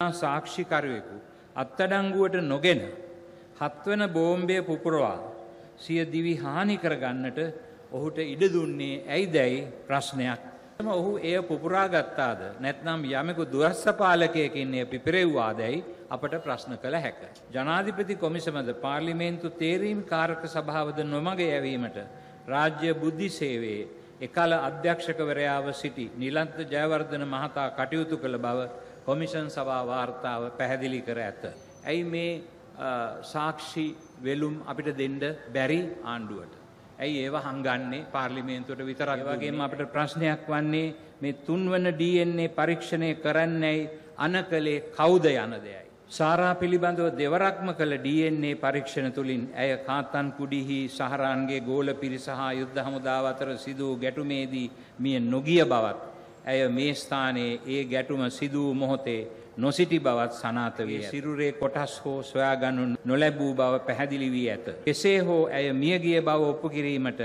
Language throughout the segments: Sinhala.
සාක්ෂිකරුවෙකු අත්තඩංගුවට නොගෙන හත්වන බෝම්බය පුපුරවා සිය දිවි හානි කරගන්නට ඔහුට ඉඩ දුන්නේ ඇයි දැයි ප්‍රශ්නයක්. ඔහු එය පුපුරා ගත්තාද නැත්නම් යමෙකු දුරස්සපාලකයකින් එය පිපිරෙව්වා දැයි අපට ප්‍රශ්න කළ හැක. ජනාධිපති කොමිසමද පාර්ලිමේන්තු තේරීම් කාරක සභාවද නොමග යැවීමට රාජ්‍ය බුද්ධි සේවේ එකල අධ්‍යක්ෂකවරයාව සිටි නිලන්ත ජයවර්ධන මහතා කටයුතු කළ බව කොමිෂන් සභා වාර්තාව පැහැදිලි කර ඇත. ඇයි මේ සාක්ෂි වෙලුම් අපිට දෙන්ඩ බැරි ආණ්ඩුවට. ඇයි ඒව හංගන්නේ පාර්ලිමේන්තුවට විතරක් වගේම අපට ප්‍රශ්නයක් වන්නේ මේ තුන්වන DNA පරීක්ෂණය කරන්නැයි අන කළේ කෞද යන දෙයයි. සාරා පිළිබඳව දෙවරක්ම කළ DNA පරීක්ෂණ තුළින් ඇය කාතන් කුඩිහි සහරන්ගේ ගෝල පිරිස හා යුද්ධ හමුදාව අතර සිදූ ගැටුමේදී මිය නොගිය බවත්. ඇය මේ ස්ථානයේ ඒ ගැටුම සිදූ මොහොතේ නොසිටි බවත් සනාත වේ සිරුරේ කොටස් හෝ සොයාගනු නොලැබූ බව පැහැදිලි වී ඇත. එසේ හෝ ඇය මියගිය බව ඔප්පු කිරීමට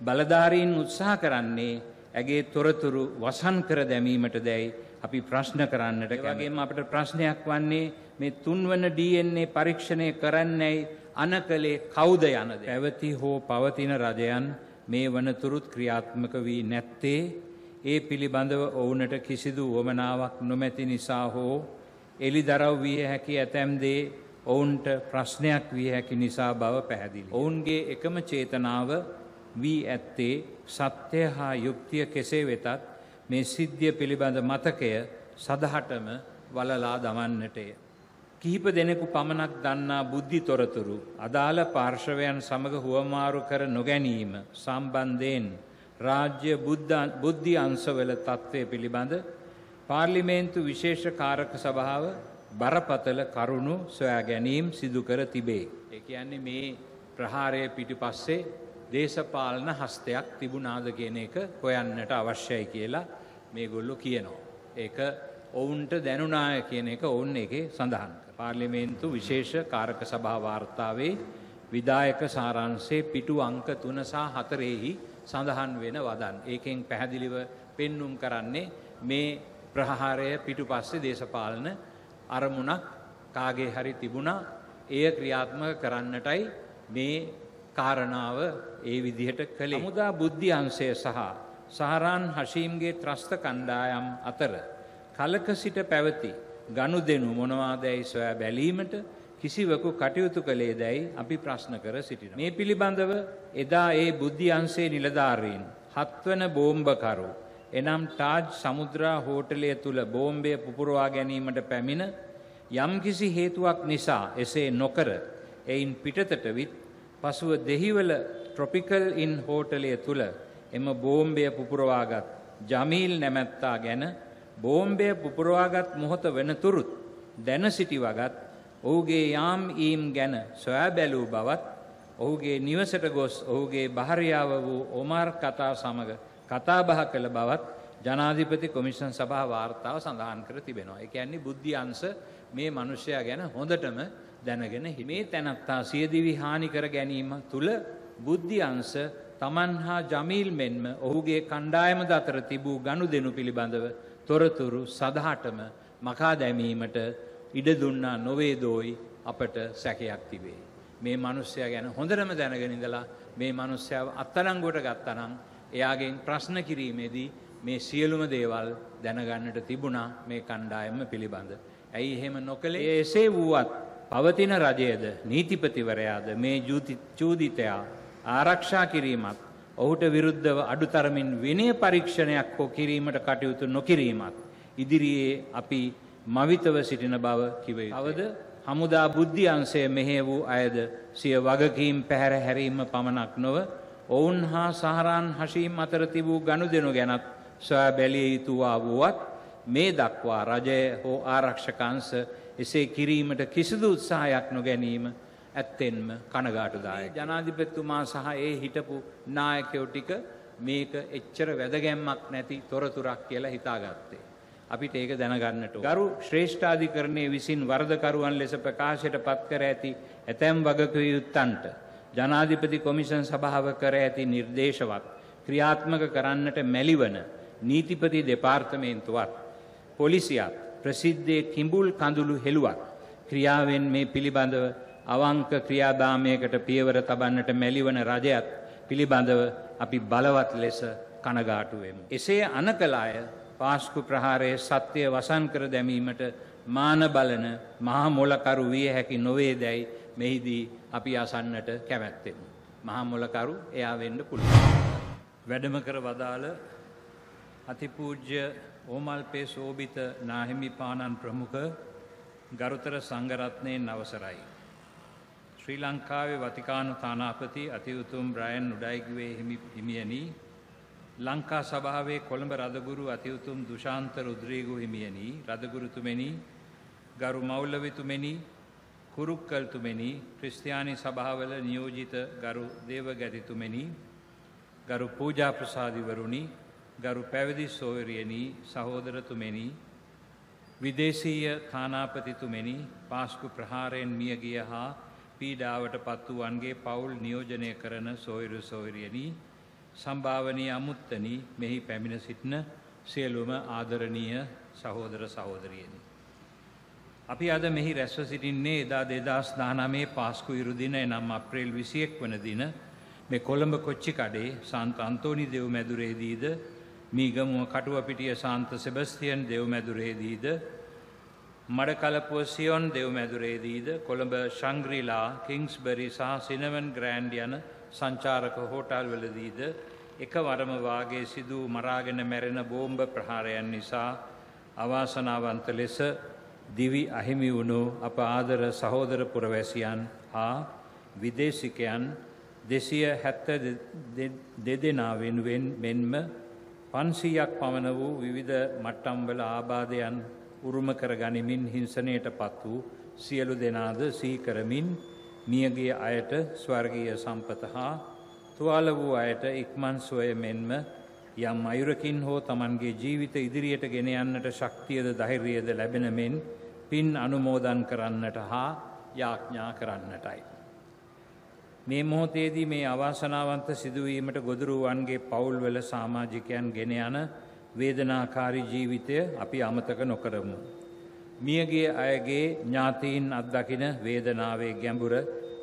බලධාරීන් උත්සාහ කරන්නේ ඇගේ තොරතුරු වසන් කර දැමීමට දැයි අපි ප්‍රශ්න කරන්නට වගේම අපට ප්‍රශ්නයක් වන්නේ මේ තුන්වන DNA පරීක්ෂණය කරන්නැයි අන කළේ කෞද යනද. ඇවති හෝ පවතින රජයන් මේ වනතුරුත් ක්‍රියාත්මක වී නැත්තේ ඒ පිළිබඳව ඔවුනට කිසිදු වමනාවක් නොමැති නිසා හෝ එලි දරව් විය හැකි ඇතැම්දේ ඔවුන්ට ප්‍රශ්නයක් විය හැකි නිසා බව පැහැදිලි. ඔවුන්ගේ එකම චේතනාව වී ඇත්තේ සත්‍යය හා යුක්තිය කෙසේ වෙතත් මේ සිද්ධිය පිළිබඳ මතකය සදහටම වලලා දමන්නටය. කිහිප දෙනෙකු පමණක් දන්නා බුද්ධි තොරතුරු අදාළ පාර්ශවයන් සමඟ හුවමාරු කර නොගැනීම සම්බන්ධයෙන් රාජ්‍ය බුද්ධි අංශවල තත්ත්වය පිළිබඳ පාර්ලිමේන්තු විශේෂ කාරක සභාව බරපතල කරුණු සොයා ගැනීම් සිදු කර තිබේ. ඒ කියන්නේ මේ ප්‍රහාරය පිටිපස්සේ දේශපාලන හස්තයක් තිබුණාද කියන එක හොයන්නට අවශ්‍යයි කියලා මේගොල්ලෝ කියනවා. ඒක ඔවුන්ට දැනුනාය කියන එක ඔවුන් එකේ සඳහන් කර. පාර්ලිමේන්තු විශේෂ කාරක සභා වාර්තාවේ විදායක සාරාංශයේ පිටු අංක 3 සහ 4එහි සඳහන් වෙන වදන්. ඒකෙන් පැහැදිලිව පෙන්눔 කරන්නේ මේ ප්‍රහාරය පිටුපස්සේ දේශපාලන අරමුණක් කාගේ හරි තිබුණා එය ක්‍රියාත්මක කරන්නටයි මේ කාරණාව ඒ විදිහට කළේ. හමුදා බුද්ධි අංශය සහ සහරාන් හෂීම්ගේ ත්‍රස්ත කණ්ඩායම් අතර කලක සිට පැවති ගනුදෙනු මොනවාදැයි සොයා බැලීමට කිසිවකු කටයුතු කළේ දැයි අපි ප්‍රශ්න කර සිටින. මේ පිළිබඳව එදා ඒ බුද්ධි අංසේ නිලධාරීන් හත්වන බෝම්භකරු එනම් ටාජ් සමුද්‍රා හෝටලය තුළ බෝම්බය පුපුරවා ගැනීමට පැමිණ යම්කිසි හේතුවක් නිසා එසේ නොකර එයින් පිටතට විත් පසුව දෙහිවල ට්‍රොපිකල් ඉන් හෝටලය තුළ එම බෝම්බය පුපුරවාගත් ජමීල් නැමැත්තා ගැන බෝම්බය පුපුරවාගත් මොහොත වෙනතුරුත් දැන සිටි වගත් ඔහුගේ යාම් ඊම් ගැන සොයා බැලූ බවත් ඔහුගේ නිවසට ගොස් ඔහුගේ භාර්යාව වූ ඔමාර් කතා සමග කතාබහ කළ බවත් ජනාධිපති කොමිෂන් සභා වාර්තාව සඳහන් කර තිබෙනවා. ඒ කියන්නේ බුද්ධි අංශ මේ මිනිසයා ගැන හොඳටම දැනගෙන මේ තැනත්තා සියදිවි හානි කර ගැනීම තුල බුද්ධි අංශ තමන් හා ජමීල් මෙන්ම ඔහුගේ කණ්ඩායම අතර තිබූ ගනුදෙනු පිළිබඳව තොරතුරු සදහටම මකා දැමීමට ඉඩ දුන්නා නොවේදෝයි අපට සැකයක් තිබේ. මේ මනුස්සයා ගැන හොඳටම දැනගෙන ඉඳලා මේ මනුස්සයාව අත්අඩංගුවට ගත්තනම් එයාගෙන් ප්‍රශ්න කිරීමේදී මේ සියලුම දේවල් දැනගන්නට තිබුණා මේ කණ්ඩායම පිළිබඳ. ඇයි එහෙම නොකළේ එසේ වුවත් පවතින රජයද නීතිපතිවරයාද මේ චූදිතයා ආරක්ෂා කිරීමත් ඔහුට විරුද්ධව අඩුතරමින් විනය පරීක්ෂණයක් හෝ කිරීමට කටයුතු නොකිරීමත්. ඉදිරියේ අපි මවිතව සිටින බව කිවේ. අවද හමුදා බුද්ධි අංශය මෙහෙ වූ අයද සිය වගකීම් පැහැර හැරීම පමණක් නොව ඔවුන් හා සහරාන් හශීම් අතර තිබූ ගණු දෙනු ගැනත් සොයා බැලිය යුතුවා වුවත් මේ දක්වා රජය හෝ ආරක්ෂකංශ එසේ කිරීමට කිසිදු උත්සාහයක් නොගැනීම ඇත්තෙන්ම කනගාටුදාය. ජනාධිපතිතුමා සහ ඒ හිටපු නායකයෝ ටික මේක එච්චර වැදගැම්මක් නැති තොරතුරක් කියලා හිතාගත්තේ. අපිට ඒක දැනගන්නට. ගරු ශ්‍රේෂ්ඨාධිකරණය විසින් වර්ධකරුවන් ලෙස ප්‍රකාශයට පත් කර ඇති ඇතැම් වගකව යුත්තන්ට. ජනාධිපති කොමිෂන් සභාව කර ඇති නිර්දේශවත්. ක්‍රියාත්මක කරන්නට මැලිවන නීතිපති දෙපාර්තමේන්තුවත්. පොලිසියත් ප්‍රසිද්ධයේ කිඹුල් කඳුළු හෙළුවක් ක්‍රියාවෙන් මේ පිළිබඳව අවංක ක්‍රියාදාමයකට පියවර තබන්නට මැලිවන රජයත් පිළිබඳව අපි බලවත් ලෙස කනගාටුවෙමු. එසේ අනකලාය පාස්කු ප්‍රහාරයේ සත්‍යය වසන් කර දැමීමට මාන බලන මහා මොලකරු විය හැකි නොවේ දැයි මෙහිදී අපි අසන්නට කැමැත්තෙමු. මහා මොලකරු එයා වෙන්න පුළුවන්. වැඩම කර වදාළ අතිපූජ්‍ය ඕමල්පේ සෝභිත නාහිමිපාණන් ප්‍රමුඛ ගරුතර සංඝරත්නයෙන් අවසරයි. ශ්‍රී ලංකාවේ වතිකානු තානාපති අතිඋතුම් බ්‍රයන් උඩයිගුවේ හිමියනි ලංකා සභාවේ කොළඹ රදගුරු අතිඋතුම් දුෂාන්ත රුද්‍රීගු හිමියනි රදගුරුතුමෙනි ගරු මෞල්ලවිතුමෙනි කුරුක්කල්තුමෙනි ක්‍රිස්තියානි සභාවල නියෝජිත ගරු දේවගැතිතුමෙනි ගරු පූජා ප්‍රසාධිවරුණි ගරු පැවිදි සෝවරියනී සහෝදරතුමෙනි විදේශීය තානාපතිතුමෙනි පාස්කු ප්‍රහාරයෙන් මියගිය හා පීඩාවට පත් වූවන්ගේ පවුල් නියෝජනය කරන සෝයරු සෝවරියනී සම්භාවනී අමුත්තනි මෙහි පැමිණ සිටින සියලුම ආදරණීය සහෝදර සහෝදරියනි. අපි අද මෙහි රැස්ව සිටින්නේ එදා දෙදස් දානමේ පාස්කු ඉරුදින එනම් අප්‍රේල් විසියෙක් වන දින මේ කොළඹ කොච්චි කඩේ සන්ත අන්තෝනි දෙව් මැදුරේදීද මීගමුව කටුවපිටිය සාන්ත සෙබස්තියන් දෙව් මැදුරේදීද මඩකලපුව සියොන් දෙව් මැදුරේදීද කොළඹ ශංග්‍රීලා කිංස්බරි සහ සිනවන් ග්‍රෑන්ඩ් යන සංචාරක හෝටල් වලදීද එක වරම වාගේ සිදූ මරාගෙන මැරෙන බෝම්භ ප්‍රහාරයන් නිසා අවාසනාවන්ත ලෙස දිවි අහිමි වුණු අප ආදර සහෝදර පුරවැසියන් හා විදේශිකයන් දෙසිය හැත්ත දෙදෙනා වෙනුවෙන් මෙන්ම පන්සීයක් පමණ වූ විවිධ මට්ටම්වල ආබාධයන් උරුම කර ගනිමින් හිංසනයට පත් වූ සියලු දෙනාද සීකරමින් මියගිය අයට ස්වර්ගීය සම්පත හා තුවාල වූ අයට ඉක්මන් සොය මෙන්ම යම් අයුරකින් හෝ තමන්ගේ ජීවිත ඉදිරියට ගෙන යන්නට ශක්තියද ධෛර්යයද ලැබෙන මෙන් පින් අනුමෝදන් කරන්නට හා යාඥා කරන්නටයි. මේ මොහොතේදී මේ අවාසනාවන්ත සිදුවීමට ගොදුරුවන්ගේ පවුල්වල සාමාජිකයන් ගෙන යන වේදනාකාරී ජීවිතය අපි අමතක නොකරමු. මියගේ අයගේ ඥාතීන් අත්දකින වේදනාවේ ගැඹුර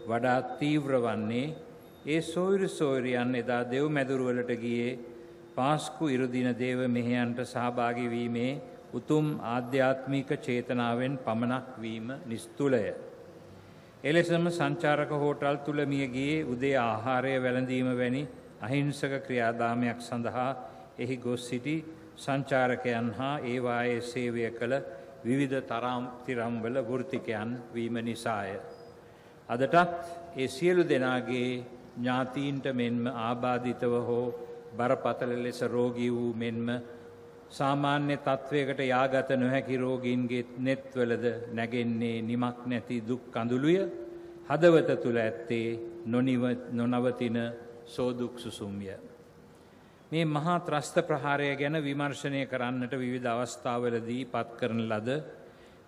වඩාත් තීව්‍ර වන්නේ ඒ සෝයිරු සෝයරියන් එදා දෙව් මැදුරුවලට ගියේ පාස්කු ඉරුදින දේව මෙහෙයන්ට සහභාගි වීමේ උතුම් ආධ්‍යාත්මික චේතනාවෙන් පමණක් වීම නිස්තුලය. එලෙසම සංචාරක හෝටල් තුළ මිය ගියේ උදේ ආහාරය වැළඳීම වැනි අහිංසක ක්‍රියාදාමයක් සඳහා එහි ගොස් සිටි සංචාරකයන් හා ඒවායේ සේවය කළ විවිධ තරම් තිරම්වල වෘතිකයන් වීම නිසාය. අදටත් ඒ සියලු දෙනාගේ ඥාතීන්ට මෙන්ම ආබාධිතව හෝ බරපතල ලෙස රෝගී වූ මෙන්ම සාමාන්‍ය තත්ත්වයකට යාගත නොහැකි රෝගීන්ගේ නෙත්වලද නැගෙන්නේ නිමක් නැති දුක් කඳුළුය හදවත තුළ ඇත්තේ නොනවතින සෝදුක් සුසුම්ය. මේ මහා ත්‍රස්ත ප්‍රහාරය ගැන විමර්ශනය කරන්නට විවිධ අවස්ථාවලදී පත් කරන ලද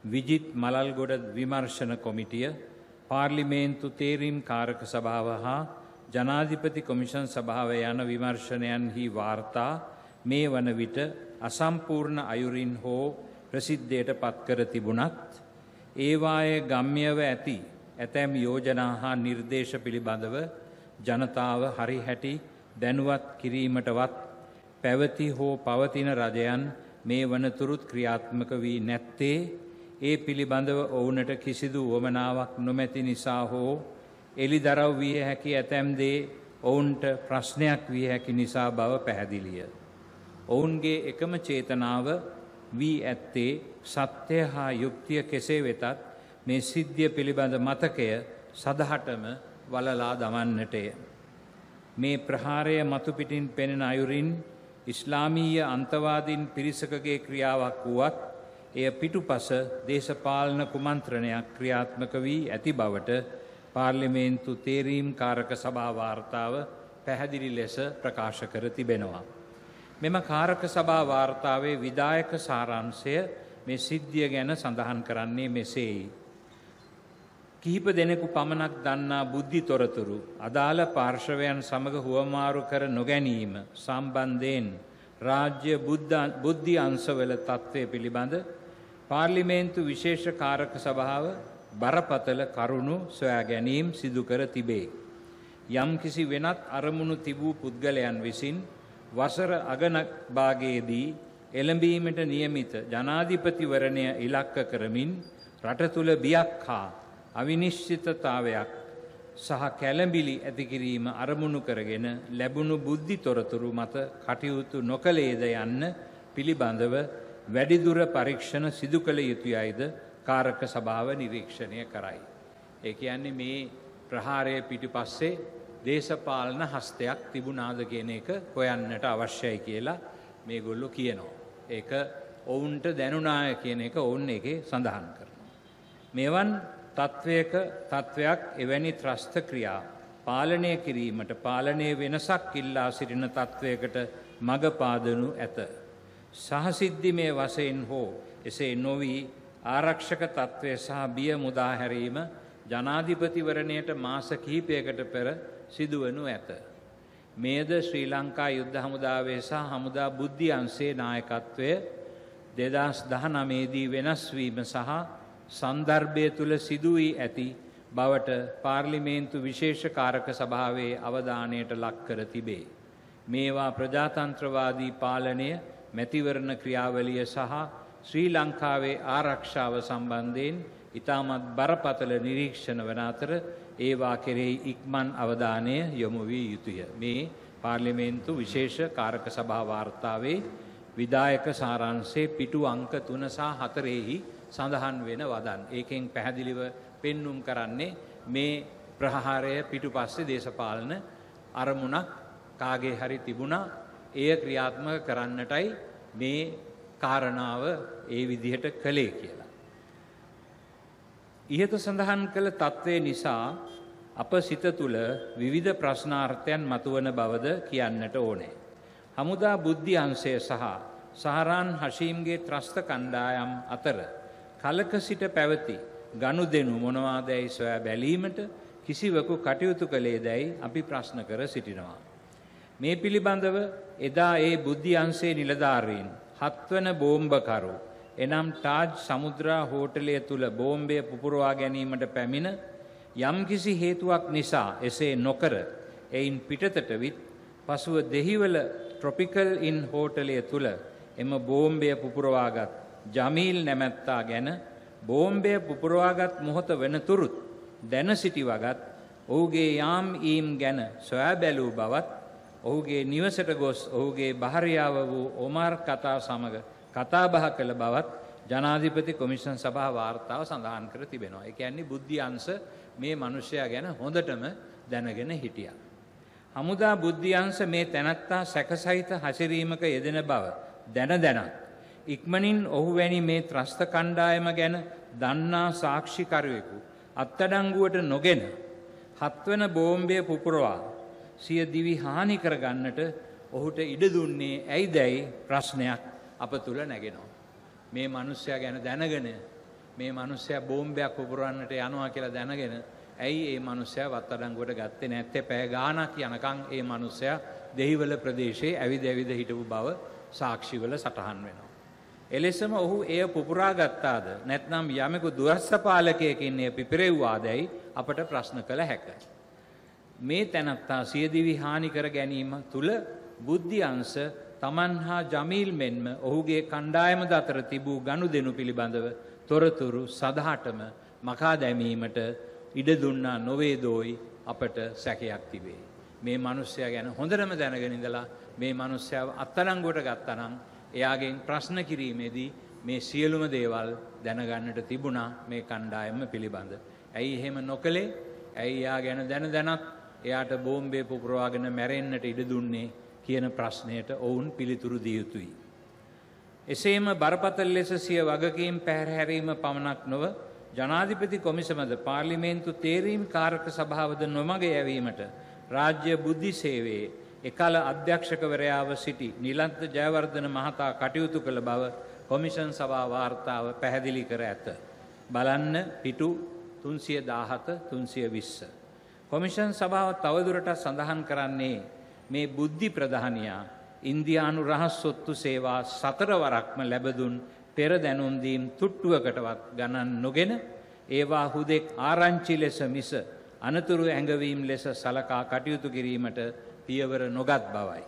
විජිත් මලල්ගොඩ විමර්ශන කොමිටිය පාර්ලිමේන්තු තේරීම් කාරක සභාව හා ජනාධිපති කොමිෂන් සභාව යන විමර්ශනයන්හි වාර්තා මේ වන විට අසම්පූර්ණ අයුරින් හෝ ප්‍රසිද්ධයට පත්කර තිබුණත් ඒවායේ ගම්‍යව ඇති ඇතැම් යෝජනා හා නිර්දේශ පිළිබඳව ජනතාව හරි හැටි දැනුවත් කිරීමටවත් පැවති හෝ පවතින රජයන් මේ වනතුරුත් ක්‍රියාත්මක වී නැත්තේ ඒ පිළිබඳව ඔවුනට කිසිදු වමනාවක් නොමැති නිසා හෝ එලි දරව් විය හැකි ඇතැම්දේ ඔවුන්ට ප්‍රශ්නයක් විය හැකි නිසා බව පැහැදිලිය. ඔවුන්ගේ එකම චේතනාව වී ඇත්තේ සත්‍යය හා යුක්තිය කෙසේ වෙතත් මේ සිද්ධිය පිළිබඳ මතකය සදහටම වලලා දමන්නටය. මේ ප්‍රහාරය මතුපිටින් පෙනෙන අයුරින් ඉස්ලාමීය අන්තවාදීන් පිරිසකගේ ක්‍රියාවක් වුවත් එය පිටුපස දේශපාලන කුමන්ත්‍රණයක් ක්‍රියාත්මක වී ඇති බවට පාර්ලිමේන්තු තේරීම් කාරක සභාවාර්තාව පැහැදිලි ලෙස ප්‍රකාශ කර තිබෙනවා. මෙම කාරක සභා වාර්තාවේ විදායක සාරාංශය මේ සිද්ධිය ගැන සඳහන් කරන්නේ මෙසේයි. කිහිප දෙනෙකු පමණක් දන්නා බුද්ධි තොරතුරු අදාළ පාර්ශවයන් සමඟ හුවමාරු කර නොගැනීම සම්බන්ධයෙන් රාජ්‍ය බුද්ධි අංසවල තත්ත්වය පිළිබඳ පාර්ලිමේන්තු විශේෂ කාරක සභාව බරපතල කරුණු සොයා ගැනීම් සිදු කර තිබේ. යම් කිසි වෙනත් අරමුණු තිබූ පුද්ගලයන් විසින් වසර අගනක් භාගයේදී එළඹීමට නියමිත ජනාධිපතිවරණය ඉලක්ක කරමින් රට තුළ බියක් හා අවිනිශ්චිතතාවයක් සහ කැළඹිලි ඇතිකිරීම අරමුණු කරගෙන ලැබුණු බුද්ධි තොරතුරු මත කටයුතු නොකළේද යන්න පිළිබඳව වැඩිදුර පරීක්ෂණ සිදු කළ යුතුයයිද කාරක සභාව නිරීක්ෂණය කරයි. ඒ කියන්නේ මේ ප්‍රහාරය පිටිපස්සේ දේශපාලන හස්තයක් තිබුණාද කියන එක හොයන්නට අවශ්‍යයි කියලා මේගොල්ලෝ කියනවා. ඒක ඔවුන්ට දැනුනාය කියන එක ඔවුන් එකේ සඳහන් කරනවා. මෙවන් තත්ත්වයක තත්ත්වයක් එවැනි ත්‍රස්ත ක්‍රියා පාලනය කිරීමට පාලනය වෙනසක් ඉල්ලා සිටින තත්ත්වයකට මඟ පාදනු ඇත. සහසිද්ධිමය වශයෙන් හෝ එසේ නොවී ආරක්ෂක තත්ත්වය සහ බිය මුදාහැරීම ජනාධිපතිවරණයට මාස කිහිපයකට පෙර සිදුවනු ඇත. මේද ශ්‍රී ලංකා යුද්ධ හමුදාවේ සහ හමුදා බුද්ධි අන්සේ නායකත්වය දෙදස් දහනමේදී වෙනස්වීම සහ සන්දර්භය තුළ සිදුවී ඇති බවට පාර්ලිමේන්තු විශේෂ කාරක සභාවේ අවධානයට ලක්කර තිබේ. මේවා ප්‍රජාතන්ත්‍රවාදී පාලනය මැතිවරණ ක්‍රියාවලිය සහ ශ්‍රී ලංකාවේ ආරක්ෂාව සම්බන්ධයෙන් ඉතාමත් බරපතල නිරීක්ෂණ වන අතර ඒවා කෙරෙහි ඉක්මන් අවධානය යොමු වී යුතුය. මේ පාර්ලිමේන්තු විශේෂ කාරක සභා වාර්තාවේ විදායක සාරංශයේ පිටු අංක 3 සහ 4එහි සඳහන් වෙන වදන්. ඒකෙන් පැහැදිලිව පෙන්눔 කරන්නේ මේ ප්‍රහාරය පිටුපස්සේ දේශපාලන අරමුණක් කාගේ හරි තිබුණා එය ක්‍රියාත්මක කරන්නටයි මේ කාරණාව ඒ විදිහට කළේ කියලා. ඉහත සඳහන් කළ තත්ත්වය නිසා අප සිත තුළ විවිධ ප්‍රශ්නාර්ථයන් මතුවන බවද කියන්නට ඕනේ. හමුදා බුද්ධි අංශය සහ සහරාන් හශීම්ගේ ත්‍රස්ත කණ්ඩායම් අතර කලක සිට පැවති ගනු දෙනු මොනවාදැයි සොයා බැලීමට කිසිවකු කටයුතු කළේ දැයි අපි ප්‍රශ්න කර සිටිනවා. මේ පිළිබඳව එදා ඒ බුද්ධි අංශයේ නිලධාරීන් හත්වන බෝම්බකරු එනම් ටාජ් සමුද්‍රා හෝටලය තුළ බෝම්බය පුපුරවා ගැනීමට පැමිණ යම්කිසි හේතුවක් නිසා එසේ නොකර එයින් පිටතට විත් පසුව දෙහිවල ට්‍රොපිකල් ඉන් හෝටලය තුළ එම බෝම්බය පුපුරවාගත් ජමීල් නැමැත්තා ගැන බෝම්බය පුපුරවාගත් මොහොත වෙනතුරුත් දැන සිටි වගත් ඔහුගේ යාම් ඊම් ගැන සොයා බැලූ බවත් ඔහුගේ නිවසට ගොස් ඔහුගේ භාර්යාව වූ ඔමාර් කතා සමග කතාබහ කළ බවත් ජනාධිපති කොමිෂන් සභා වාර්තාව සඳහන් කර තිබෙනවා. ඒ කියන්නේ බුද්ධි අංශ මේ මිනිසයා ගැන හොඳටම දැනගෙන හිටියා. හමුදා බුද්ධි අංශ මේ තැනැත්තා සැකසහිත හැසිරීමක යෙදෙන බව දැන දැනත් ඉක්මනින් ඔහු වැනි මේ ත්‍රස්ත කණ්ඩායම ගැන දන්නා සාක්ෂිකරුවෙකු අත්තඩංගුවට නොගෙන හත්වන බෝම්බය පුපුරවා සිය දිවි හානි කරගන්නට ඔහුට ඉඩ දුන්නේ ඇයි දැයි ප්‍රශ්නයක් අප තුළ නැගෙනවා. මේ මනුස්සයා ගැන දැනගෙන මේ මනුස්සයා බෝම්බයක් උපුරන්නට යනවා කියලා දැනගෙන ඇයි ඒ මනුස්සයා වත්තඩංගුවට ගත්තේ නැත්තේ පැය ගාණක් යනකම් ඒ මනුස්සයා දෙහිවල ප්‍රදේශයේ ඇවිද ඇවිද හිටපු බව සාක්ෂිවල සටහන් වෙනවා. එලෙසම ඔහු එය පුපුරා ගත්තාද නැත්නම් යමෙකු දුරස්ස පාලකයකින් එය පිපිරෙව්වාදැයි අපට ප්‍රශ්න කළ හැකියි. මේ තැනත්තා සියදිවි හානි කර ගැනීම තුළ බුද්ධි අංශ තමන් හා ජමීල් මෙන්ම ඔහුගේ කණ්ඩායම අතර තිබූ ගනු දෙනු පිළිබඳව තොරතුරු සදහටම මකා දැමීමට ඉඩ දුන්නා නොවේදෝයි අපට සැකයක් තිබේ. මේ මනුස්සය ගැන හොඳටම දැනගෙන ඉඳලා මේ මනුස්සයාව අත්අඩංගුවට ගත්තනම් එයාගෙන් ප්‍රශ්න කිරීමේදී මේ සියලුම දේවල් දැනගන්නට තිබුණා මේ කණ්ඩායම පිළිබඳ. ඇයි එහෙම නොකළේ? ඇයි යා ගැන දැන දැනත් එයාට බෝම්බය පුපුරවාගෙන මැරෙන්න්නට ඉඩ දුන්නේ කියන ප්‍රශ්නයට ඔවුන් පිළිතුරු දිය යුතුයි. එසේම බරපතල් ලෙස සිය වගකීම් පැහැරහැරීම පමණක් නොව ජනාධිපති කොමිසමද පාර්ලිමේන්තු තේරීම් කාරක සභාවද නොමග යැවීමට රාජ්‍ය බුද්ධි සේවේ එකල අධ්‍යක්ෂකවරයාව සිටි නිලන්ත ජයවර්ධන මහතා කටයුතු කළ බව කොමිෂන් සභා වාර්තාව පැහැදිලි කර ඇත. බලන්න පිටු තුන්සිය දාහත තුන්සිය විස්ස. කොමිෂන් සභාව තවදුරටත් සඳහන් කරන්නේ මේ බුද්ධි ප්‍රධානයා ඉන්දියානු රහස් සොත්තු සේවා සතර වරක්ම ලැබදුන් පෙර දැනුම්දීම් තුට්ටුවකටවත් ගණන් නොගෙන ඒවා හුදෙක් ආරංචි ලෙස මිස අනතුරු ඇඟවීම් ලෙස සලකා කටයුතු කිරීමට පියවර නොගත් බවයි.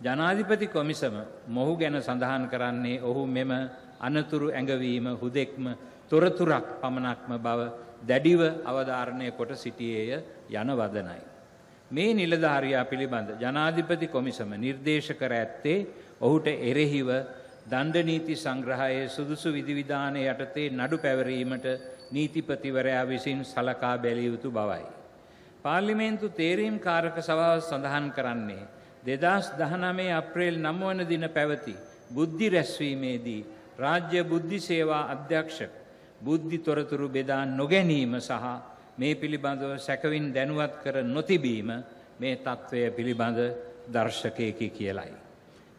ජනාධිපති කොමිසම මොහු ගැන සඳහන් කරන්නේ ඔහු මෙම අනතුරු ඇඟවීම හුදෙක්ම තොරතුරක් පමණක්ම බව දැඩිව අවධාරණය කොට සිටියේය යන වදනයි. මේ නිලධාරයා පිළිබඳ ජනාධිපති කොමිසම නිර්දේශ කර ඇත්තේ ඔහුට එරෙහිව දණ්ඩනීති සංග්‍රහයේ සුදුසු විධිවිධානය යටතේ නඩු පැවරීමට නීතිපතිවරයා විසින් සලකා බැලිය යුතු බවයි. පාර්ලිමේන්තු තේරීම් කාරක සභාව සඳහන් කරන්නේ දෙදස් දහනමේ අප්‍රේල් නම්වන දින පැවති බුද්ධි රැස්වීමේදී රාජ්‍ය බුද්ධි සේවා අධ්‍යක්ෂක බුද්ධි තොරතුරු බෙදා නොගැනීම සහ මේ පිළිබඳව සැකවින් දැනුවත් කර නොතිබීම මේ තත්ත්වය පිළිබඳ දර්ශකයකි කියලයි.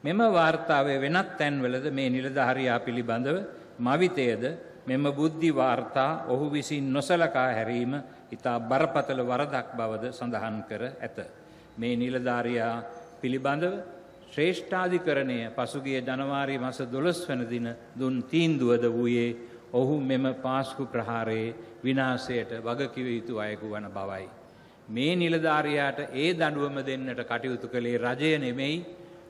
මෙම වාර්තාවේ වෙනත් තැන්වලද මේ නිලධාරයා පිළිබඳව මවිතයද මෙම බුද්ධි වාර්තා ඔහු විසින් නොසලකා හැරීම ඉතා බරපතල වරදක් බවද සඳහන් කර ඇත. මේ නිලධාරයා පිළිබඳව ශ්‍රේෂ්ඨාධිකරණය පසුගිය ජනවාරි මස දොළොස් වන දින දුන් තීන්දුවද වූයේ ඔහු මෙම පාස්කු ප්‍රහාරයේ විනාසයට වගකිව යුතු අයකු වන බවයි. මේ නිලධාරයාට ඒ දඩුවම දෙන්නට කටයුතු කළේ රජය නෙමෙයි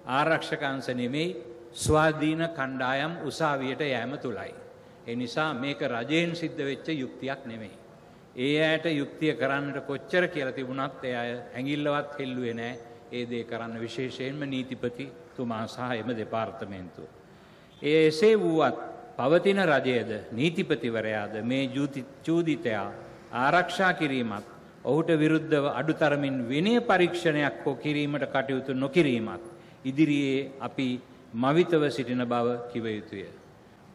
ආරක්ෂකංශ නෙමෙයි ස්වාධීන කණ්ඩායම් උසාවියට යෑම තුළයි. එනිසා මේක රජයෙන් සිද්ධ වෙච්ච යුක්තියක් නෙමෙයි. ඒ අයට යුක්තිය කරන්නට කොච්චර කියලා තිබුණත් එය ඇඟිල්ලවත් හෙල්ලුවේ නෑ ඒ දේ කරන්න විශේෂයෙන්ම නීතිපති තුමා සහ එම දෙපාර්තමේන්තුව. ඒ එසේ වුවත් පවතින රජයද නීතිපතිවරයාද මේ චූදිතයා ආරක්ෂා කිරීමත් ඔහුට විරුද්ධව අඩුතරමින් විනය පරීක්ෂණයක් හෝ කිරීමට කටයුතු නොකිරීමත් ඉදිරියේ අපි මවිතව සිටින බව කිව යුතුය.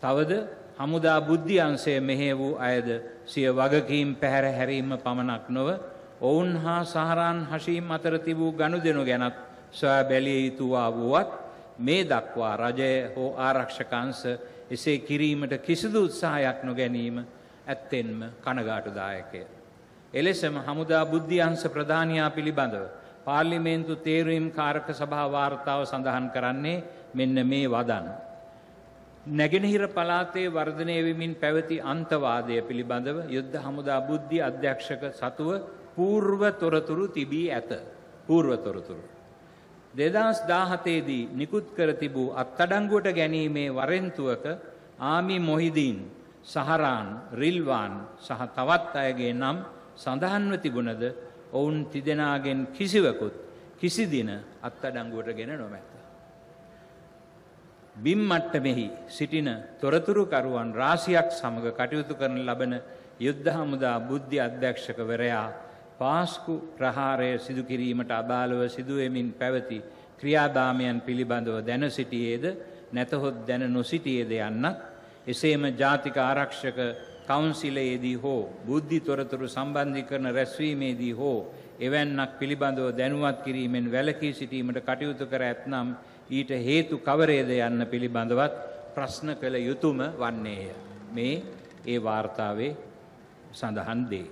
තවද හමුදා බුද්ධි අංශය මෙහෙ වූ අයද සිය වගකීම් පැහැර හැරීම පමණක් නොව ඔවුන් හා සහරාන් හශීම් අතර තිබූ ගණු දෙනු ගැනත් සොයා බැලිය යුතුවා වුවත් මේ දක්වා රජය හෝ ආරක්ෂකංශ එසේ කිරීමට කිසිදු උත්සාහයක් නොගැනීම ඇත්තෙන්ම කනගාටුදායකය. එලෙසම හමුදා බුද්ධියංශ ප්‍රධානයා පිළිබඳව පාර්ලිමේන්තු තේරීම් කාරක සභා වාර්තාව සඳහන් කරන්නේ මෙන්න මේ වදන්. නැගෙනහිර පලාතේ වර්ධනය වෙමින් පැවති අන්තවාදය පිළිබඳව යුද්ධ හමුදා බුද්ධි අධ්‍යක්ෂක සතුව පූර්ව තොරතුරු තිබී ඇත. පූර්ව තොරතුරු. දෙදස් දාහතේදී නිකුත් කර තිබූ අත්තඩංගුවට ගැනීමේ වරෙන්තුවක ආමි මොහිදීන් සහරාන් රිල්වාන් සහ තවත් අයගේ නම් සඳහන්ව තිබුණද ඔවුන් තිදෙනගෙන් කිසිවකුත් කිසි දින අත්තඩංගුවට ගෙන නොමැත. බිම් මට්ටමෙහි සිටින තොරතුරුකරුවන් රාසියක් සමඟ කටයුතු කරන ලබන යුද්ධ හමුදා බුද්ධි අධ්‍යක්ෂකවරයා පාස්කු ප්‍රහාරය සිදුකිරීමට අදාළව සිදුවමින් පැවති ක්‍රියාදාමයන් පිළිබඳව දැන සිටියේද නැතහොත් දැන නොසිටියේද යන්නත් එසේම ජාතික ආරක්ෂක කවුන්සිලයේදී හෝ බුද්ධි තොරතුරු සම්බන්ධි කරන රැස්වීමේදී හෝ එවැන්නක් පිළිබඳව දැනුවත් කිරීමෙන් වැලකී සිටීමට කටයුතු කර ඇත්නම් ඊට හේතු කවරේද යන්න පිළිබඳවත් ප්‍රශ්න කළ යුතුම වන්නේය. මේ ඒ වාර්තාවේ සඳහන් දේ.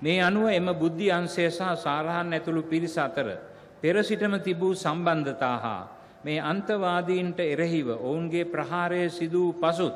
මේ අනුව එම බුද්ධි අංශය සහ සාරහන් ඇතුළු පිරිස අතර පෙර සිටම තිබූ සම්බන්ධතා හා මේ අන්තවාදීන්ට එරෙහිව ඔවුන්ගේ ප්‍රහාරය සිදූ පසුත්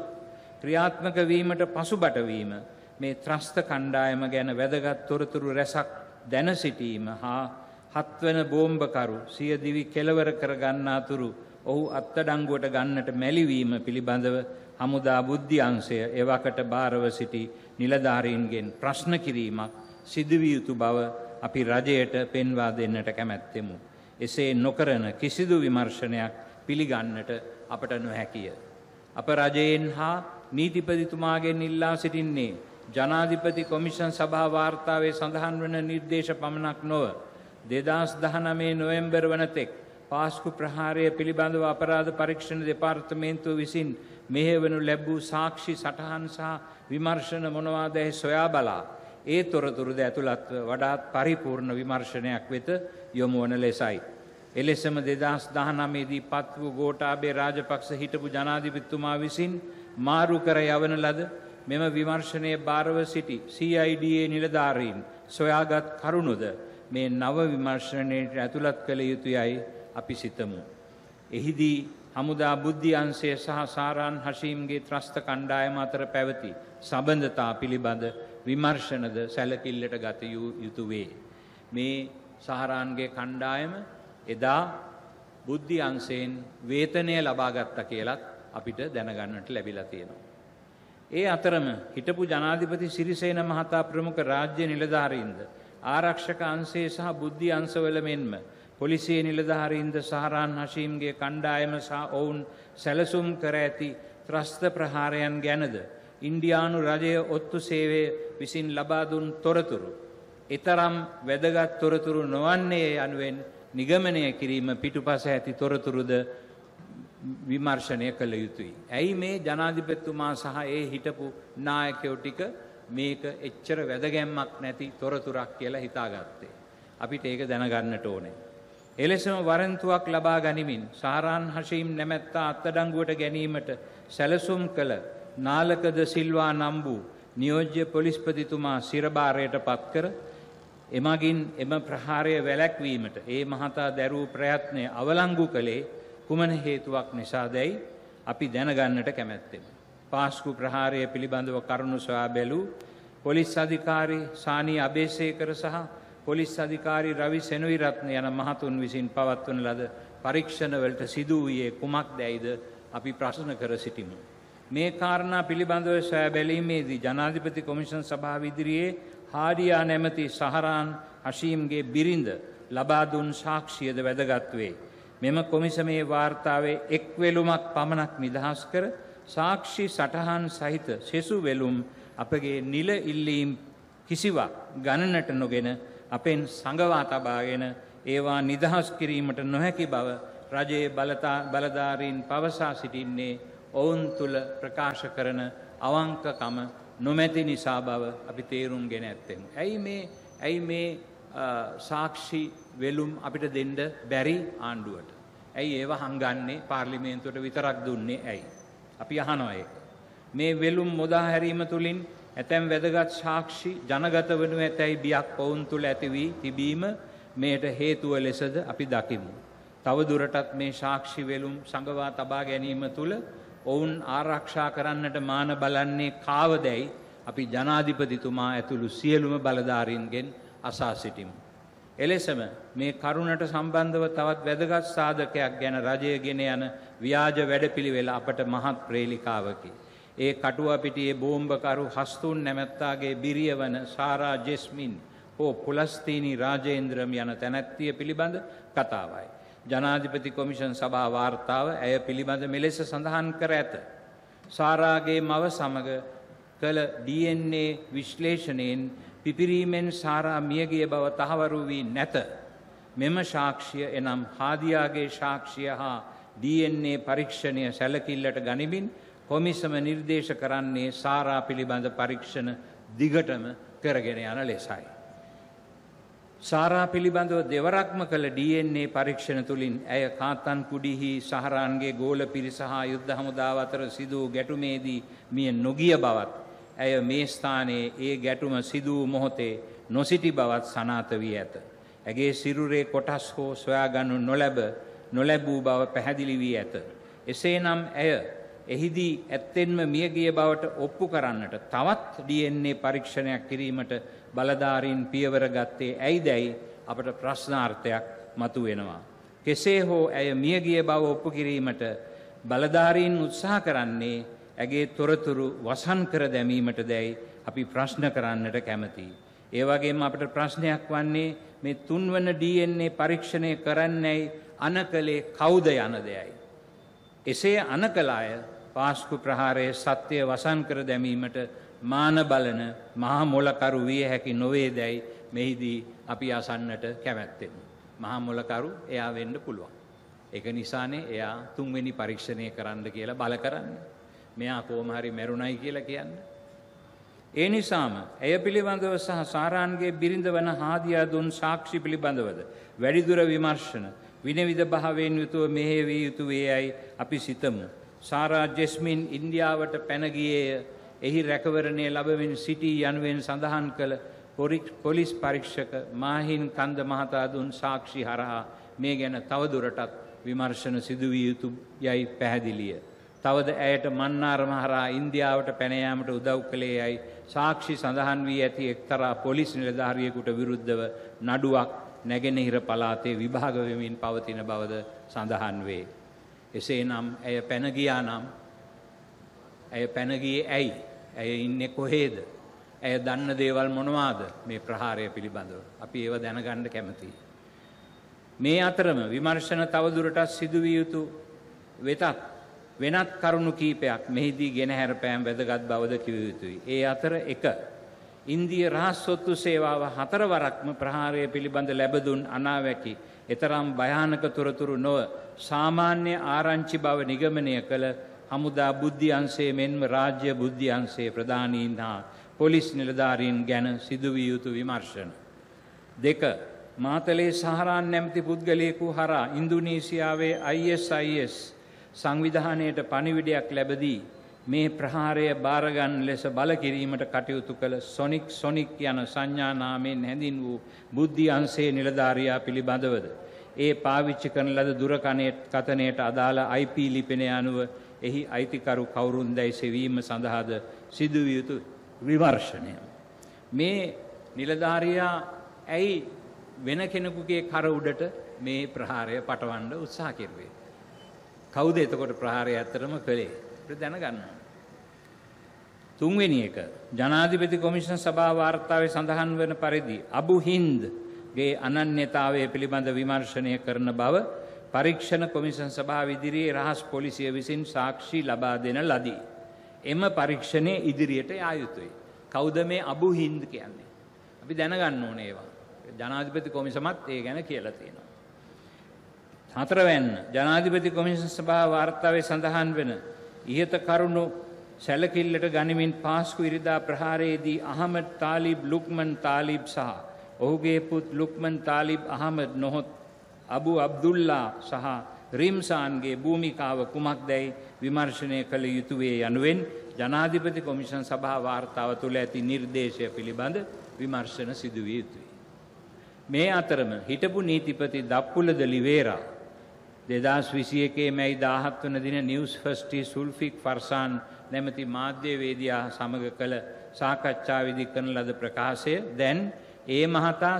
ක්‍රියාත්මක වීමට පසුබටවීම මේ ත්‍රස්ත කණ්ඩායම ගැන වැදගත් තොරතුරු රැසක් දැන සිටීම හා හත්වන බෝම්භකරු සියදිවි කෙලවර කර ගන්නාතුරු ඔහු අත්තඩංගුවට ගන්නට මැලිවීම පිළිබඳව හමුදා බුද්ධි අංශය එවකට භාරව සිටි නිලධාරීන්ගෙන් ප්‍රශ්න කිරීමක් සිදුවිය යුතු බව අපි රජයට පෙන්වා දෙන්නට කැමැත්තෙමු. එසේ නොකරන කිසිදු විමර්ශනයක් පිළිගන්නට අපට නොහැකිය. අප රජයෙන් හා නීතිපතිතුමාගෙන් ඉල්ලා සිටින්නේ ජනාධිපති කොමිෂන් සභා වාර්තාවේ සඳහන් වන නිර්දේශ පමණක් නොව දෙදස් දහනමේ නොවෙම්බර් වනතෙක් පාස්කු ප්‍රහාරය පිළිබඳව අපරාධ පරීක්ෂණ දෙපාර්තමේන්තුව විසින් මෙහෙවනු ලැබූ සාක්ෂි සටහන් සහ විමර්ශන මොනවාදැයි සොයා බලා ඒ තොරතුරුද ඇතුළත්ව වඩාත් පරිපූර්ණ විමර්ශනයක් වෙත යොමුවන ලෙසයි. එලෙසම දෙදස් දහනමේදී පත් වූ ගෝටාබේ රාජපක්ෂ හිටපු ජනාධිපිත්තුමා විසින් මාරු කර යවන ලද මෙම විමර්ශනය භාරව සිටි CIDA නිලධාරීන් සොයාගත් කරුණුද මේ නව විමර්ශනයට ඇතුළත් කළ යුතුයයි අපි සිතමු. එහිදී හමුදා බුද්ධි අන්සේ සහ සාරාන් හශීම්ගේ ත්‍රස්ත කණ්ඩායම අතර පැවති සබඳතා පිළිබඳ විමර්ශනද සැලකිල්ලට ගත යුතු වේ. මේ සහරාන්ගේ කණ්ඩායම එදා බුද්ධි අන්සයෙන් වේතනය ලබාගත්ත කියලත් අපිට දැනගන්නට ලැබිලා තියෙනවා. ඒ අතරම හිටපු ජනාධිපති සිරිසේන මහතා ප්‍රමුඛ රාජ්‍ය නිලධාරීන්ද ආරක්ෂක අන්සේ සහ බුද්ධි අංසවල මෙන්ම පොලිසිය නිලධාරීන්ද සහරාන් හශීම්ගේ කණ්ඩායම සහ ඔවුන් සැලසුම් කර ඇති ත්‍රස්ත ප්‍රහාරයන් ගැනද ඉන්ඩියානු රජය ඔත්තු සේවය විසින් ලබාදුන් තොරතුරු. එතරම් වැදගත් තොරතුරු නොවන්නේ යනුවෙන් නිගමනය කිරීම පිටුපස ඇති තොරතුරුද විමර්ශනය කළ යුතුයි. ඇයි මේ ජනාධිපත්තුමා සහ ඒ හිටපු නායකයෝ ටික මේක එච්චර වැදගැම්මක් නැති තොරතුරක් කියලා හිතාගත්තේ. අපිට ඒක දැනගන්නට ඕනේ. එලෙසම වරන්තුවක් ලබා ගනිමින් සාරාන් හශීම් නැමැත්තා අත්තඩංගුවට ගැනීමට සැලසුම් කළ නාලකද සිල්වා නම් වූ නියෝජ්‍ය පොලිස්පතිතුමා සිරභාරයට පත්කර එමගින් එම ප්‍රහාරය වැලැක්වීමට ඒ මහතා දැරූ ප්‍රයත්නය අවලංගු කළේ කුමන හේතුවක් නිසාදැයි අපි දැනගන්නට කැමැත්තෙම. පාස්කු ප්‍රහාරය පිළිබඳව කරුණු සොයා බැලූ පොලිස් අධිකාරි සානී අබේසේකර සහ පොලිස් අධිකාරි රවි සෙනවිරත්න යන මහතුන් විසින් පවත්වන ලද පරීක්ෂණවලට සිදු වූයේ කුමක් දැයිද අපි ප්‍රශ්න කර සිටිමු. මේ කාරණා පිළිබඳව සොයා බැලීමේදී ජනාධිපති කොමිෂන් සභාව ඉදිරියේ හාඩියා නැමති සහරාන් හශීම්ගේ බිරිඳ ලබා දුන් සාක්ෂියද වැදගත් වේ. මෙම කොමිසමේ වාර්තාවේ එක් වෙලුමක් පමණක් නිදහස් කර සාක්ෂි සටහන් සහිත සෙසු වෙලුම් අපගේ නිල ඉල්ලීම් කිසිවක් ගණනට නොගෙන අපෙන් සඟවා තබාගෙන ඒවා නිදහස් කිරීමට නොහැකි බව රජයේ බලධාරීන් පවසා සිටින්නේ ඔවුන් තුළ ප්‍රකාශ කරන අවංකකම නොමැති නිසා බව අපි තේරුම් ගෙන ඇත්තෙමු. ඇයි මේ ඇයි මේ සාක්ෂි වෙලුම් අපිට දෙන්ඩ බැරි ආණ්ඩුවට. ඇයි ඒව හංගන්නේ පාර්ලිමේන්තුවට විතරක් දුන්නේ ඇයි. අපි අහනොය. මේ වෙලුම් මුදා හැරීම තුළින් ඇතැම් වැදගත් සාක්ෂි ජනගත වනු ඇතැයි බියක් ඔවුන් තුළ ඇතිවී තිබීම මේට හේතුව ලෙසද අපි දකිමු. තවදුරටත් මේ සාක්ෂි වෙලුම් සඟවා තබා ගැනීම තුළ ඔවුන් ආරක්ෂා කරන්නට මාන බලන්නේ කාවදැයි අපි ජනාධිපතිතුමා ඇතුළු සියලුම බලධාරීන්ගෙන් අසා සිටිමු. එලෙසම මේ කරුණට සම්බන්ධව තවත් වැදගත් සාධකයක් ගැන රජය ගෙන යන ව්‍යාජ වැඩපිළිවෙල අපට මහත් ප්‍රේලිකාවකි. ඒ කටුවපිටියේ බෝම්භකරු හස්තුන් නැමැත්තාගේ බිරිය වන සාරා ජෙස්මින් හෝ පුලස්තීනී රාජේන්ද්‍රම් යන තැනැත්තිය පිළිබඳ කතාවයි. ජනාධිපති කොමිෂන් සභා වාර්තාව ඇය පිළිබඳ මෙලෙස සඳහන් කර ඇත. සාරාගේ මව සමග කළ DNA විශ්ලේෂණයෙන් පිපිරීමෙන් සාරා මියගිය බව තහවරු වී නැත. මෙම ශාක්ෂිය එනම් හාදියාගේ ශාක්ෂිය හා DNA පරීක්ෂණය සැලකිල්ලට ගනිමින් කොමිසම නිර්දේශ කරන්නේ සාරා පිළිබඳ පරීක්ෂණ දිගටම කරගෙන යන ලෙසයි. සාරා පිළිබඳව දෙවරක්ම කළ DNA පරීක්ෂණ තුළින් ඇය කාතන් කුඩිහි සහරාන්ගේ ගෝල පිරිසහා යුද්ධ හමුදාව අතර සිදූ ගැටුමේදී මිය නොගිය බවත් ඇය මේ ස්ථානයේ ඒ ගැටුම සිදූ මොහොතේ නොසිටි බවත් සනාත වී ඇත. ඇගේ සිරුරේ කොටස් හෝ සොයාගන්නු නොලැබ නොලැබූ බව පැහැදිලි වී ඇත. එසේනම් ඇය එහිදී ඇත්තෙන්ම මියගිය බවට ඔප්පු කරන්නට තවත් DNA පරීක්ෂණයක් කිරීමට බලධාරීන් පියවර ගත්තේ ඇයිදැයි අපට ප්‍රශ්නාර්ථයක් මතු වෙනවා. කෙසේ හෝ ඇය මියගිය බව ඔප්පු කිරීමට බලධාරීන් උත්සාහ කරන්නේ ඇගේ තොරතුරු වසන් කර දැමීමට දැයි අපි ප්‍රශ්න කරන්නට කැමතියි. ඒවගේම අපට ප්‍රශ්නයක් වන්නේ මේ තුන්වන DNA පරීක්ෂණය කරන්නැයි අන කළේ කෞුද යන දෙයයි. එසේ අන කලාය පාස්කු ප්‍රහාරය සත්‍යය වසන් කර දැමීමට මාන බලන මහා මොලකරු විය හැකි නොවේ දැයි මෙහිදී අපි අසන්නට කැමැත්තෙම. මහා මොලකරු එයා වෙන්න පුළුවන්. එක නිසානේ එයා තුන්වෙනි පරීක්ෂණය කරන්න කියලා බල කරන්න. මෙයා කෝමහරි මැරුණයි කියලා කියන්න. ඒ නිසාම ඇය පිළිබඳව සහ සාරාන්ගේ බිරිඳ වන හාදියා දුන් සාක්ෂි පිළිබඳවද. වැඩිදුර විමර්ශන විනවිධ භාවයෙන් යුතුව මෙහෙවී යුතු වේ අයි අපි සිතමු. සාරා ජෙස්මින් ඉන්දියාවට පැනගියේය එහි රැකවරණය ලබමින් සිටී යනුවෙන් සඳහන් කළ පොලිස් පරීක්ෂක මාහින් කන්ද මහතා දුන් සාක්ෂි හරහා මේ ගැන තවදුරටත් විමර්ශන සිදුවිය යුතු යයි පැහැදිලිය. තවද ඇයට මන්නාරම හරා ඉන්දියාවට පැනයාමට උදව් කළේ යයි සාක්ෂි සඳහන් වී ඇති එක්තරා පොලිස් නිලධාරියෙකුට විරුද්ධව නඩුවක් නැගෙනහිර පලාතේ විභාග වෙමින් පවතින බවද සඳහන් වේ. එසේ නම් ඇය පැනගියා නම් ඇය පැනගියේ ඇයි ඇය ඉන්න කොහේද ඇය දන්න දේවල් මොනවාද මේ ප්‍රහාරය පිළිබඳව අපි ඒව දැනගණ්ඩ කැමතියි. මේ අතරම විමර්ශන තවදුරටත් සිදුවිය යුතු වෙතත් වෙනත් කරුණු කීපයක් මෙහිදී ගෙනහැර පෑම් වැදගත් බවද කිව යුතුයි. ඒ අතර එක. ඉන්දිය රහස්සොත්තු සේවාව හතරවරක්ම ප්‍රහාරය පිළිබඳ ලැබදුන් අනාවැකි එතරම් භයානක තොරතුරු නොව සාමාන්‍ය ආරංචි බව නිගමනය කළ හමුදා බුද්ධියන්සේ මෙන්ම රාජ්‍ය බුද්ධියන්සේ ප්‍රධානීන් හා පොලිස් නිලධාරීන් ගැන සිදුවිය යුතු විමර්ශන. දෙක මාතලේ සහරාන් නැමති පුද්ගලයෙකු හරා ඉන්දුනීසියාවේ ISIS සංවිධානයට පණිවිඩයක් ලැබදී මේ ප්‍රහාරය භාරගන් ලෙස බලකිරීමට කටයුතු කළ සොනික් සොනික් යන සංඥානාමයෙන් හැඳින් වූ බුද්ධි අන්සේ නිලධාරයා පිළිබඳවද. ඒ පාවිච්චි කරන ලද දුරකණයට කතනයට අදාළ IP ලිපෙන අනුව එහි අයිතිකරු කවුරුන් දැයි සෙවීම සඳහාද සිදුවියයුතු විමර්ශනය. මේ නිලධාරයා ඇයි වෙන කෙනෙකුගේ කර උඩට මේ ප්‍රහාරය පටවන්ඩ උත්සා කෙරුවේ. කෞද එතකොට ප්‍රහාරය ඇත්තරම කළේ දැනගන්න. තුන්වෙනි එක ජනාධිපති කොමිෂන් සභා වාර්තාවේ සඳහන් වන පරිදි අබු හින්ද්ගේ අනන්‍යතාවය පිළිබඳ විමර්ශනය කරන බව පරීක්ෂණ කොමිෂන් සභාව ඉදිරියේ රහස් පොලිසිය විසින් සාක්ෂි ලබා දෙන ලදී. එම පරීක්ෂණය ඉදිරියට යායුතුයි. කෞද මේ අබු හින්ද කියන්නේ. අපි දැනගන්න ඕන ඒවා. ජනාධිපති කොමිසමත් ඒ ගැන කියලා තියෙනවා. හතරවැන්න ජනාධිපති කොමිෂන් සභා වාර්තාවේ සඳහන් වෙන ඉහත කරුණු සැලකිල්ලට ගනිමින් පාස්කු ඉරිදා ප්‍රහාරයේදී අහමඩ් තාලිබ් ලුක්මන් තාලිබ් සහ ඔහුගේ පුත් ලුක්මන් තාලිබ් අහමඩ් නොහොත් අබු අබ්දුල්ලා සහ රිම්සාන්ගේ භූමිකාව කුමක් දැයි විමර්ශනය කළ යුතුවේ යනුවෙන් ජනාධිපති කොමිෂන් සභා වාර්තාව තුළ ඇති නිර්දේශය පිළිබඳ විමර්ශන සිදුවිය යුතුයි. මේ අතරම හිටපු නීතිපති දප්පුලද ලිවේරා දෙදස් විසි එකේ මැයි දාහත් වන දින නිවස් ෆස්ටි සුල්ෆික් ෆර්සාන් නැමති මාධ්‍යවේදයා සමඟ කළ සාකච්ඡා විදි කරන ලද ප්‍රකාශය දැන් ඒ මහතා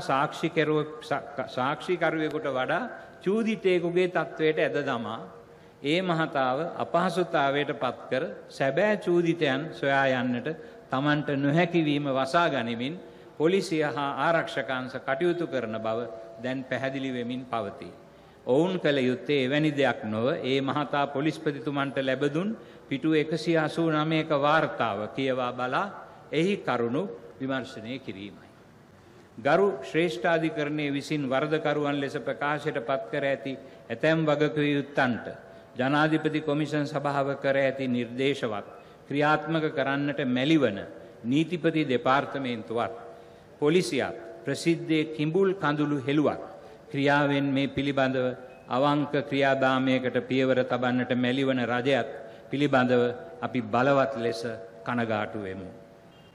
සාක්ෂිකරුවෙකුට වඩා චූදිතයකුගේ තත්ත්වයට ඇද දමා ඒ මහතාව අපහසුතාවයට පත්කර සැබෑ චූදිතයන් සොයා යන්නට තමන්ට නොහැකිවීම වසා ගනිමින් පොලිසිය හා ආරක්ෂකංශ කටයුතු කරන බව දැන් පැහැදිලි වෙමින් පවතී. ඔවුන් කළ යුත්තේ එවැනි දෙයක් නොව ඒ මහතා පොලිස්පතිතුමන්ට ලැබදුන් පිටු එකසි අසූ නමයක වාර්තාව කියවා බලා එහි කරුණු විමර්ශනය කිරීමයි. ගරු ශ්‍රේෂ්ඨාධිකරණය විසින් වර්ධකරුවන් ලෙස ප්‍රකාශයට පත්කර ඇති ඇතැම් වගකව යුත්තන්ට ජනාධිපති කොමිෂන් සභාව කර ඇති නිර්දේශවත් ක්‍රියාත්මක කරන්නට මැලිවන නීතිපති දෙපාර්තමේන්තුවත් පොලිසියත් ප්‍රසිද්ධයේ කිඹුල් කඳුළු හෙළුවත් ක්‍රියාවෙන් මේ පිළිබඳව අවංක ක්‍රියාදාමයකට පියවර තබන්නට මැලිවන රජයත් පිළිබඳව අපි බලවත් ලෙස කනගාටුවෙමු.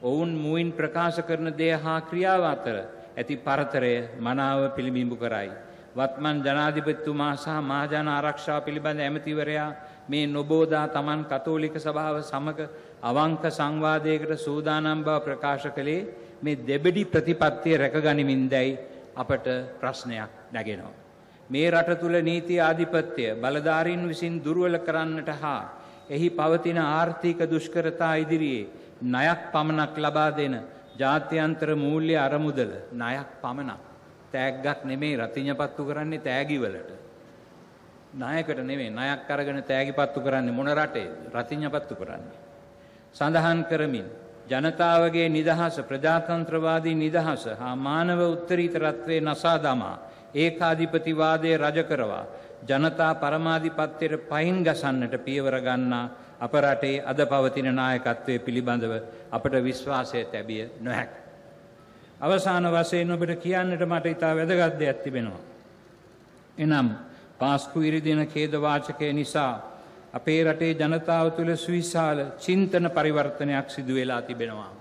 ඔවුන් මුවින් ප්‍රකාශ කරන දේ හා ක්‍රියාව අතර ඇති පරතරය මනාව පිළිබිඹු කරයි. වත්මන් ජනාධිපතිතුමා සහ මහජන ආරක්ෂා පිළිබඳ ඇමතිවරයා මේ නොබෝදා තමන් කතෝලික සභාව සමඟ අවංක සංවාදයකට සූදානම් බව ප්‍රකාශ කළේ මේ දෙබඩි ප්‍රතිපත්තිය රැකගනිමින් දැයි අපට ප්‍රශ්නයක් නැගෙනවා. මේ රට තුළ නීති ආධිපත්‍යය බලධාරීන් විසින් දුරුවල කරන්නට හා එහි පවතින ආර්ථික දුෂ්කරතා ඉදිරියේ නයක් පමණක් ලබා දෙන ජාත්‍යන්තර මූල්‍ය අරමුදල නයක් පමණක් තෑග්ගක් නෙමේ රතිඥපත්තු කරන්නේ තෑගිවලට. නායකට නෙමේ නයක් අරගෙන තෑගිපත්තු කරන්නේ මොන රටේ රතිඥපත්තු කරන්නේ. සඳහන් කරමින් ජනතාවගේ නිදහස ප්‍රජාතන්ත්‍රවාදී නිදහස හා මානව උත්තරීතරත්වයේ නසා දමා ඒකාධිපතිවාදය රජ කරවා ජනතා පරමාධිපත්‍යයට පයින් ගසන්නට පියවර ගන්නා අප රටේ අද පවතින නායකත්වය පිළිබඳව අපට විශ්වාසය තැබිය නොහැක. අවසාන වශයෙන් ඔබට කියන්නට මට ඉතා වැදගත් දෙයක් තිබෙනවා. එනම් පාස්කු ඉරිදින ඛේදවාචකය නිසා අපේ රටේ ජනතාව තුළ සුවිශාල චින්තන පරිවර්තනයක් සිදු වෙලා තිබෙනවා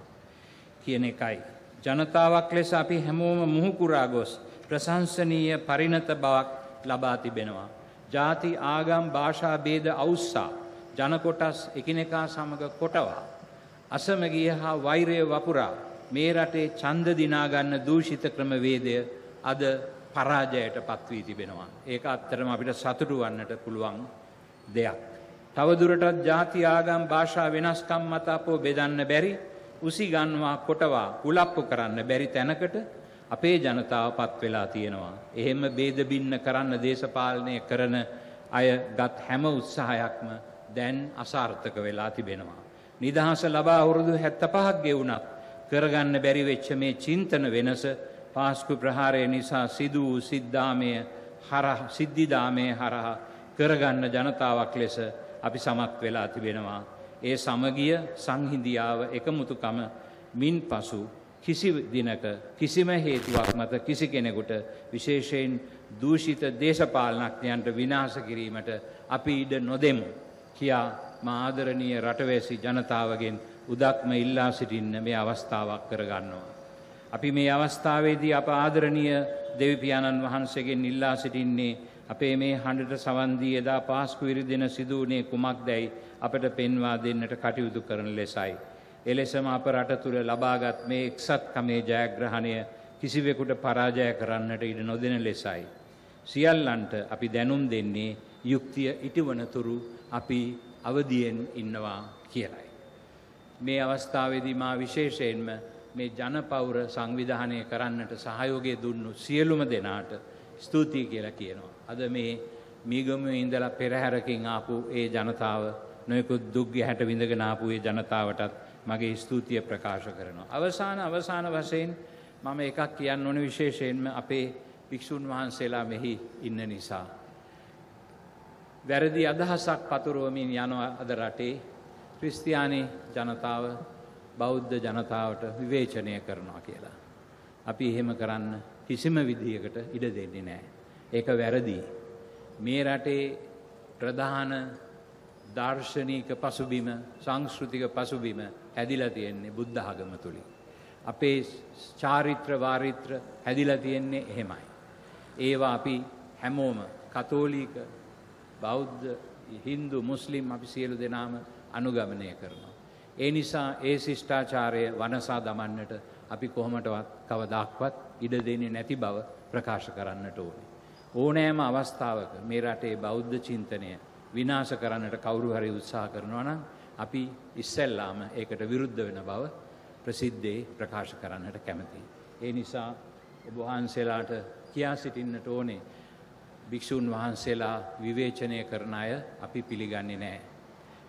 කියන එකයි. ජනතාවක් ලෙස අපි හැමෝම මුහුකුරා ගොස් ප්‍රශංසනීය පරිණත බවක් ලබා තිබෙනවා. ජාති ආගම් භාෂා බේද අවුස්සා ජනකොටස් එකිනෙකා සමඟ කොටවා. අසමගිය හා වෛරය වපුරා මේ රටේ චන්ද දිනාගන්න දූෂිත ක්‍රමවේදය අද පරාජයට පත්වී තිබෙනවා. ඒක අත්තරම අපිට සතුටු වන්නට පුළුවන් දෙයක්. තවදුරටත් ජාති ආගම් භාෂා වෙනස්කම් මත අපෝ බෙදන්න බැරි උසි ගන්වා කොටවා කුලප්පු කරන්න බැරි තැනකට අපේ ජනතාව පත් වෙලා තියෙනවා. එහෙම බේදබින්න කරන්න දේශපාලනය කරන අය ගත් හැම උත්සාහයක්ම දැන් අසාර්ථක වෙලා තිබෙනවා. නිදහස ලබා අවුරුදු හැත්ත පහක් ගෙවුණත් කරගන්න බැරි වෙච්ච මේ චින්තන වෙනස පාස්කු ප්‍රහාරය නිසා සිදු වූ සිද්ධාමය හරහ සිද්ධිදාමය හරහා කරගන්න ජනතාවක් ලෙස අපි සමත් වෙලා තිබෙනවා. ඒ සමගිය සංහිදියාව එකමුතුකම මින් පසු කිසි දිනක කිසිම හේතුවක් මත කිසි කෙනෙකුට විශේෂයෙන් දූෂිත දේශපාලනඥයන්ට විනාශ කිරීමට අපි ඉඩ නොදෙමු කියා මාදරණීය රටවැසි ජනතාවගෙන් උදක්ම ඉල්ලා සිටින්න මේ අවස්ථාවක් කරගන්නවා. අපි මේ අවස්ථාවේදී අප ආදරණීය දෙවිපාණන් වහන්සේගෙන් ඉල්ලා සිටින්නේ අපේ මේ හඬට සවන්දී එදා පාස්කු විරිදින සිදුවනේ කුමක් දැයි අපට පෙන්වා දෙන්නට කටයුතු කරන ලෙසයි. එලෙසම අප රට තුළ ලබාගත් මේ එක්සත්කමේ ජයග්‍රහණය කිසිවෙකුට පරාජය කරන්නට ඉඩ නොදෙන ලෙසයි. සියල්ලන්ට අපි දැනුම් දෙන්නේ යුක්තිය ඉටිවනතුරු අපි අවදියෙන් ඉන්නවා කියලයි. මේ අවස්ථාවේදී මා විශේෂයෙන්ම මේ ජනපෞර සංවිධානය කරන්නට සහයෝගය දුන්නු සියලුම දෙනාට ස්තුතියි කියලා කියනවා. අද මේ මීගම ඉඳලා පෙරහැරකින් ආපු ඒ ජනතාව නොයකුත් දුක්ග හැට විඳගෙන ආපු ඒ ජනතාවටත් මගේ ස්තුතිය ප්‍රකාශ කරනවා. අවසාන අවසාන වශයෙන් මම එකක් කියන්න ඕන විශේෂයෙන්ම අපේ භික්‍ෂූන් වහන්සේලා මෙහි ඉන්න නිසා. වැරදි අදහසක් පතුරුවමින් යනවා අද රටේ ක්‍රිස්තියානි ජනතාව බෞද්ධ ජනතාවට විවේචනය කරනවා කියලා. අපි එහෙම කරන්න කිසිම විදිහකට ඉඩ දෙන්නේ නෑ. ඒක වැරදි. මේ රටේ ප්‍රධාන දර්ශනීක පසුබිම සංස්කෘතික පසුබිම හැදිලා තියෙන්නේ බුද්ධ ආගම තුලින්. අපේ චාරිත්‍ර වාරිත්‍ර හැදිලා තියෙන්නේ එහෙමයි. ඒවා අපි හැමෝම කතෝලික බෞද්ධ හින්දු මුස්ලිම් අපි සියලු දෙනාම අනුගමනය කරනවා. ඒ නිසා ඒ ශිෂ්ඨාචාරය වනසා දමන්නට අපි කොහොමටවත් කවදාක්වත් ඉඩ දෙන්නේ නැති බව ප්‍රකාශ කරන්නට ඕනේ. ඕනෑම අවස්ථාවක මේ රටේ බෞද්ධ චින්තනය විනාශ කරන්නට කවුරු හරි උත්සාහ කරනවා නම් අපි ඉස්සෙල්ලාම ඒකට විරුද්ධ වෙන බව ප්‍රසිද්ධේ ප්‍රකාශ කරන්නට කැමතියි. ඒ නිසා ඔබ වහන්සේලාට කියා සිටින්නට ඕනේ භික්‍ෂූන් වහන්සේලා විවේචනය කරන අය අපි පිළිගන්නේ නෑ.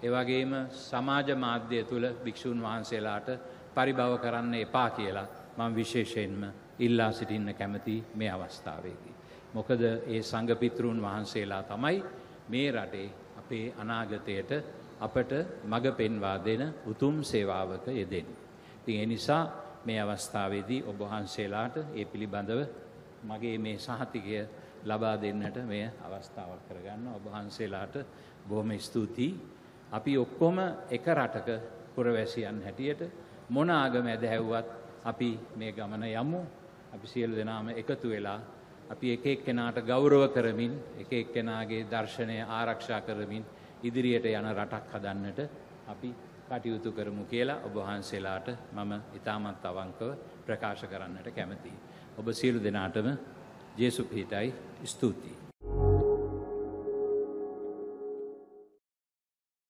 ඒවගේම සමාජ මාධ්‍යය තුළ භික්‍ෂූන් වහන්සේලාට පරිභව කරන්න එපා කියලා මං විශේෂයෙන්ම ඉල්ලා සිටින්න කැමති මේ අවස්ථාවේදී. මොකද ඒ සංගපිතෘන් වහන්සේලා තමයි මේ රටේ අපේ අනාගතයට අපට මඟ පෙන්වා දෙන උතුම් සේවාවක යෙදෙන්. තින් එනිසා මේ අවස්ථාවේදී ඔබහන්සේලාට ඒ පිළිබඳව මගේ මේ සහතිකය ලබා දෙන්නට මේ අවස්ථාවක් කරගන්න ඔබහන්සේලාට බොහොම ස්තුතියි. අපි ඔක්කොම එක රටක පුරවැසියන් හැටියට මොන ආගම ඇද හැව්වත් අපි මේ ගමන යමු අපි සියලු දෙනාම එකතු වෙලා අපි එක එක්කෙනාට ගෞරව කරමින් එක එක්කෙනාගේ දර්ශනය ආරක්ෂා කරමින් ඉදිරියට යන රටක් හදන්නට අපි කටයුතු කරමු කියලා ඔබහන්සේලාට මම ඉතාමත් අවංකව ප්‍රකාශ කරන්නට කැමතියි. ඔබ සියලු දෙනාටම ජේසු පිහිටයි ස්තුතියි.